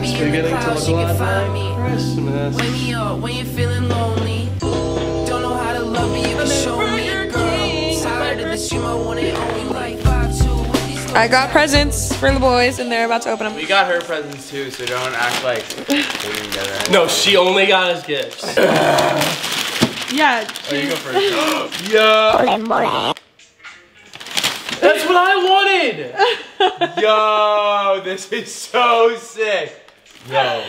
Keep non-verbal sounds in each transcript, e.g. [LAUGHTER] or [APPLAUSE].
be in the beginning to look a can lot find like me. Christmas. Wake me up when you're feeling lonely. Don't know how to love, but you can show me, girl. Tired of the stream, I want it on like five two. I got presents for the boys, and they're about to open them. We got her presents too, so don't act like we didn't get her. No, she only got us gifts. Yeah. Oh, you go first. [GASPS] [GASPS] yeah. That's what I wanted. [LAUGHS] Yo, this is so sick. Yo,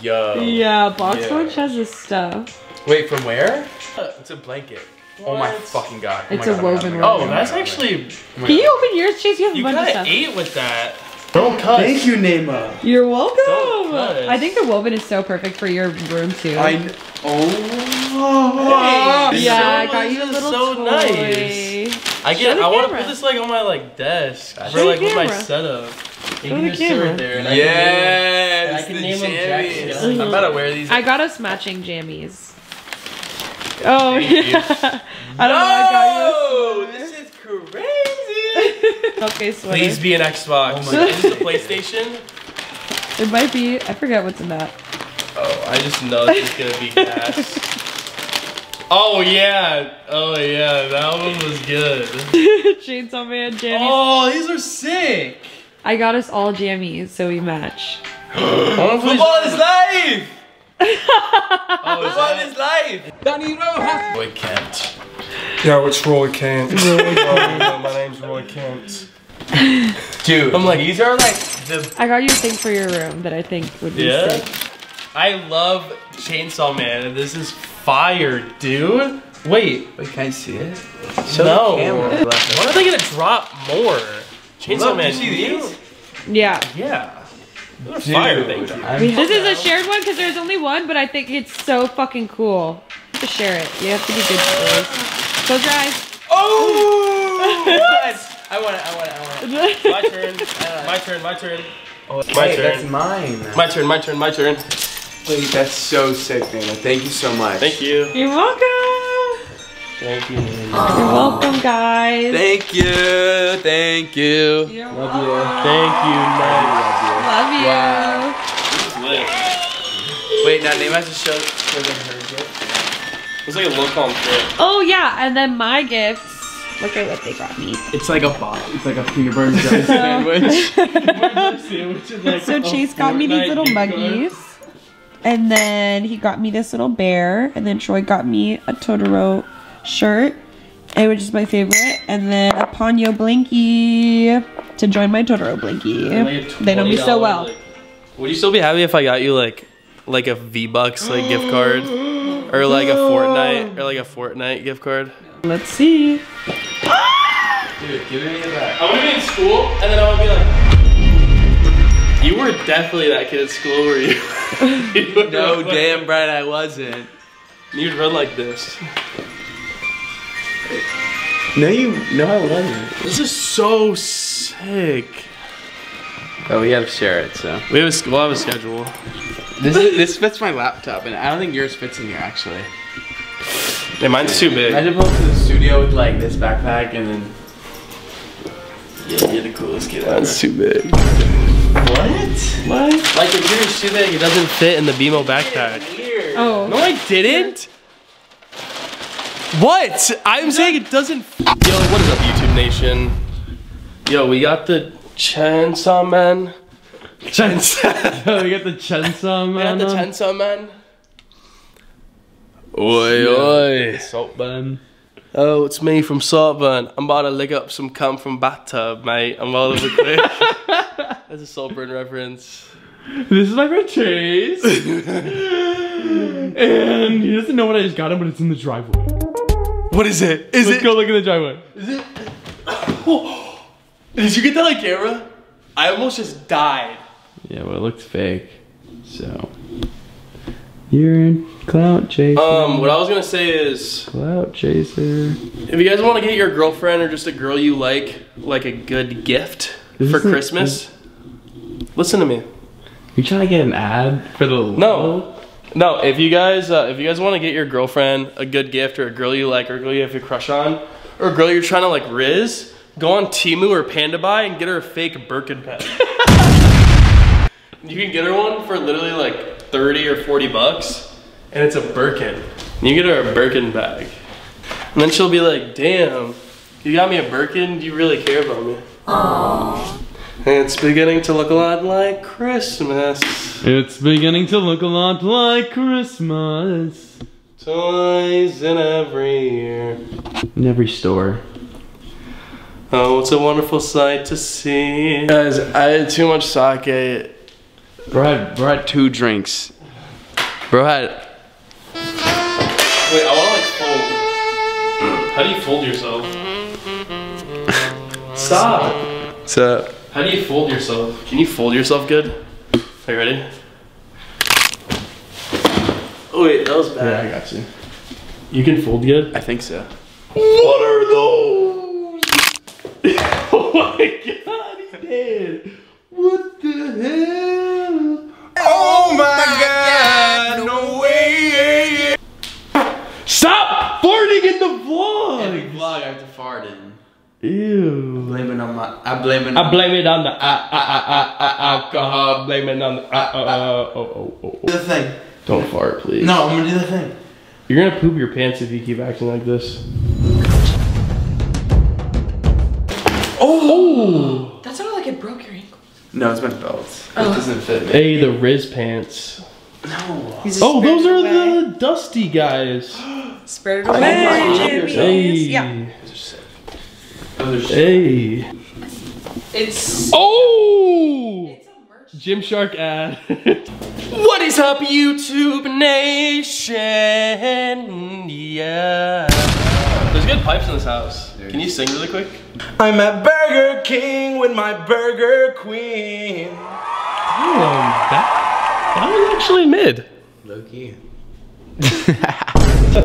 yo. Yeah, Box Yeah. Lunch has this stuff. Wait, from where? Uh, it's a blanket. Oh my fucking god. Oh It's my a God, oh, oh woven God, Oh, oh, oh that's actually. oh Can you open yours, Chase? You have a You bunch of kind stuff. of ate with that. Don't cuss. Thank you, Neiima. You're welcome. Don't cuss. I think the woven is so perfect for your room too. I oh. Hey, yeah, so I got you a little so toy. nice. I get. I want to put this like on my like desk Show for the like with my setup. You Show can the just camera. sit there and I Yes, I can the name 'em jammies. I'm about to wear these. I got us matching jammies. Oh yeah. [LAUGHS] I don't know. I got you. a this is crazy. [LAUGHS] okay, sweater. Please be an Xbox. Oh my God. Is this a PlayStation? It might be. I forget what's in that. Oh, I just know this is gonna be [LAUGHS] gas. Oh yeah, oh yeah, that one was good. [LAUGHS] Chainsaw Man jammies. Oh, these are sick. I got us all jammies, so we match. [GASPS] Football is life. [LAUGHS] Oh, is Football that- is life. Roy Kent. Yo, it's Roy Kent. [LAUGHS] Oh, my name's Roy Kent. Dude, I'm like- these are like the. I got you a thing for your room that I think would be Yeah? sick. I love Chainsaw Man, and this is fire, dude. Wait, Wait, can I see it? Show no. the camera. When are they gonna drop more? Chainsaw Look, Man. you see these? Yeah. Yeah. Those are fire things. I'm- This is a shared one because there's only one, but I think it's so fucking cool. You have to share it. You have to be good boys. Close your eyes. Oh! [LAUGHS] yes! I want it, I want it, I want it. [LAUGHS] My turn. My turn. My turn. Oh, My wait, turn. that's mine. My turn. My turn. My turn. Wait, that's so sick, Nana. Thank you so much. Thank you. You're welcome. Thank you. You're welcome, guys. Thank you. Thank you. You're Love welcome. you. Thank you, Mike. Love you. Wow. Lit. Wait, now Neiima has to show, show them her gift. It's like a look on fit. Oh yeah, and then my gifts. Look at what they got me. It's like a box. It's like a peanut butter and jelly [LAUGHS] sandwich. [LAUGHS] So Chase got me these little muggies. And then he got me this little bear. And then Troy got me a Totoro shirt. Which is my favorite. And then a Ponyo blinky to join my Totoro blinky. They know me so well. Would you still be happy if I got you like like a V Bucks like gift card? Or like a [GASPS] Fortnite or like a Fortnite gift card? Let's see. Dude, give me that. I would be in school and then I would be like You were definitely that kid at school, were you? [LAUGHS] You [LAUGHS] would No, [LAUGHS] damn right I wasn't. You'd run like this. No, you. No, I wasn't. This is so sick. Oh, we gotta share it. So We have a, we'll have a schedule. this is, this fits my laptop, and I don't think yours fits in here actually. Hey, mine's too big. Imagine going to the studio with like this backpack and then. Yeah, you're the coolest kid Mine's too big. What? What? Like My computer's too big. It doesn't fit in the BMO backpack. Oh. No, I didn't. What? I'm saying it doesn't. Yo, what is up, YouTube Nation? Yo, we got the Chainsaw Man. Chainsaw. Oh, [LAUGHS] we got the chainsaw Man. we got the on. Chainsaw Man. Oi, oi. Saltburn. Oh, it's me from Saltburn. I'm about to lick up some cum from bathtub, mate. I'm all over quick. That's a Saltburn reference. This is my friend Chase. and he doesn't know what I just got him, but it's in the driveway. What is it? Is it? Let's go look in the driveway. Is it? Oh. [GASPS] Did you get that on camera? I almost just died. Yeah, well, it looks fake. So. You're in clout chaser. Um, what I was gonna say is, Clout chaser. if you guys want to get your girlfriend or just a girl you like, like a good gift This for Christmas, listen to me. You trying to get an ad for the No, no. If you guys, uh, if you guys want to get your girlfriend a good gift or a girl you like or a girl you have your crush on, or a girl you're trying to like riz, go on Temu or Pandabuy and get her a fake Birkin pen. [LAUGHS] You can get her one for literally like 30 or 40 bucks, and it's a Birkin. You get her a Birkin bag. And then she'll be like, damn, you got me a Birkin, do you really care about me? And it's beginning to look a lot like Christmas. It's beginning to look a lot like Christmas. Toys in every year. In every store. Oh, it's a wonderful sight to see. Guys, I had too much sake. Bro had, bro had two drinks. Bro had. Wait, I wanna like fold. How do you fold yourself? Stop. So. How do you fold yourself? Can you fold yourself good? Are you ready? Oh wait, that was bad. Yeah. I got you. You can fold good? I think so. What are those? [LAUGHS] oh my god, he did. What the hell? Oh my god, no way! Stop farting in the vlog! vlog I have to fart in. Ew. Blame it on my. I blame it. I blame it on the uh, uh, uh, uh, alcohol. Blame it on the uh, uh, oh, oh, oh, oh. the thing. Don't fart, please. No, I'm gonna do the thing. You're gonna poop your pants if you keep acting like this. Oh! That sounded like it broke your ankle. No, it's my belt. Oh. It doesn't fit me. Hey, the Riz pants. No. Oh, those are the dusty guys. [GASPS] Spread it away, God. Hey. Yeah. Hey. It's. Oh! It's a merch. Gymshark ad. [LAUGHS] what is up, YouTube Nation? Yeah. There's good pipes in this house. Can you sing really quick? I'm at Burger King with my Burger Queen. Damn, that, that was actually mid. Low key. [LAUGHS]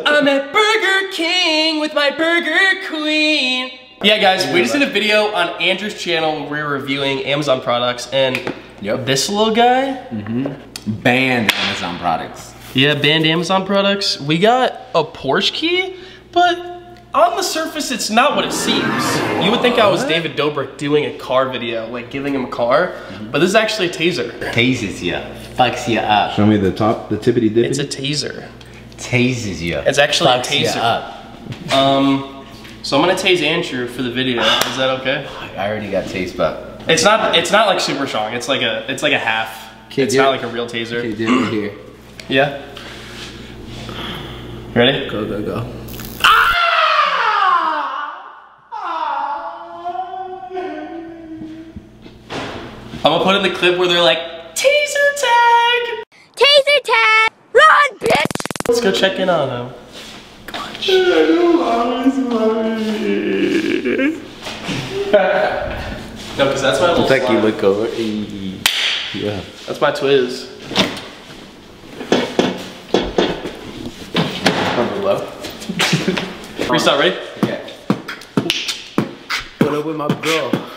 I'm at Burger King with my Burger Queen. Yeah, guys, we just did a video on Andrew's channel where we're reviewing Amazon products, and Yep. this little guy, mm-hmm. Banned Amazon products. yeah, banned Amazon products. We got a Porsche key, but on the surface, it's not what it seems. You would think I was David Dobrik doing a car video, like giving him a car, but this is actually a taser. Tases you, fucks you up, Show me the top, the tippity dippity. It's a taser. tases you. It's actually a fucks you taser. up. Um, so I'm gonna tase Andrew for the video. Is that okay? I already got tased, but It's not. It's not like super strong. It's like a. It's like a half. Okay, it's do not it. like a real taser. Okay, do it here. Yeah. Ready? Go, go, go. I'm gonna put in the clip where they're like taser tag. Taser tag! Run, bitch! Let's go check in on him. No, because that's my little. Like you slime. look over. Yeah. That's my twiz. From below. Restart, ready? Yeah. Put up with my girl.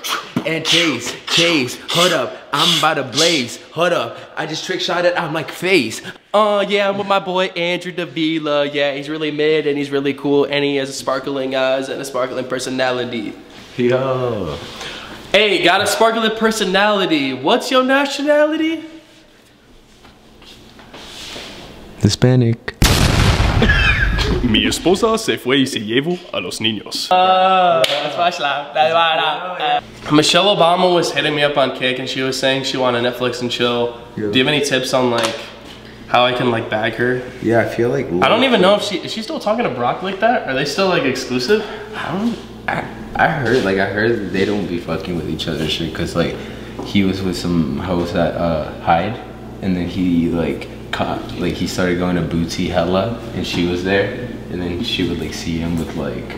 And chase, chase, hold up, I'm about to blaze, hold up, I just trick shot it, I'm like face. Uh, yeah, I'm with my boy Andrew Davila. Yeah, he's really mid and he's really cool and he has a sparkling eyes and a sparkling personality. Yo. Hey, got a sparkling personality. What's your nationality? Hispanic. Mi esposa se fue y se llevó a los niños. That's my slap. That's my slap. Uh, Michelle Obama was hitting me up on Kick and she was saying she wanted Netflix and chill. Do you have any tips on like how I can like bag her? Yeah, I feel like. I don't even know if she is she still talking to Brock like that? Are they still like exclusive? I don't. I, I heard like I heard they don't be fucking with each other shit because like he was with some host at uh Hyde and then he like caught like he started going to Bootsy Bellows and she was there and then she would like see him with like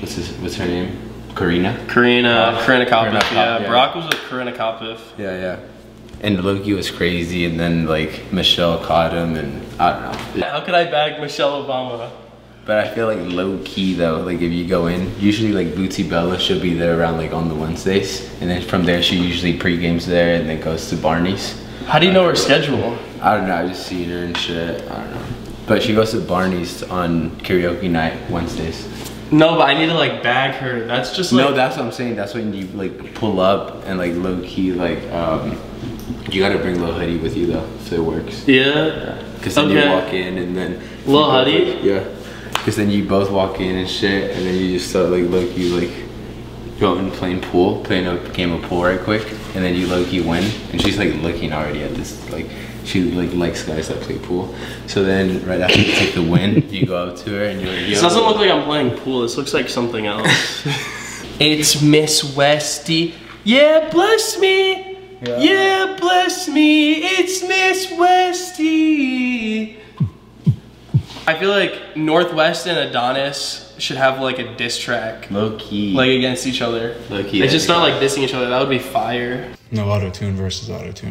what's his what's her name Corinna Corinna, uh, Corinna Kopf. Corinna Kopf, Yeah, yeah. Brock was with Corinna Kopf. yeah yeah and Loki was crazy and then like Michelle caught him and I don't know How could I bag Michelle Obama? But I feel like low key though, like if you go in, usually like Bootsy Bellows should be there around like on the Wednesdays, and then from there she usually pre-games there and then goes to Barney's. How do you know her schedule? I don't know, I just seen her and shit. I don't know. But she goes to Barney's on karaoke night Wednesdays. No, but I need to like bag her. That's just like no, that's what I'm saying. That's when you like pull up and like low key like um You gotta bring Lil Hoodie with you though, if it works. Yeah. Cause then Okay. you walk in and then Lil you both, like- yeah. Cause then you both walk in and shit, and then you just start like low key like go and playing pool, playing a game of pool right quick, and then you low key win, and she's like looking already at this like she like likes guys that play pool. So then right after you take the win, [LAUGHS] you go up to her and you're like, Yo, This doesn't look like I'm playing pool. This looks like something else. [LAUGHS] it's Miss Westy. Yeah, bless me. Yeah. bless me. It's Miss Westy. I feel like North West and Adonis should have like a diss track, low key. like against each other. low key. They just start like dissing each other. That would be fire. No auto tune versus auto tune.